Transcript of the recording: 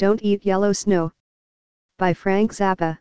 Don't Eat Yellow Snow. By Frank Zappa.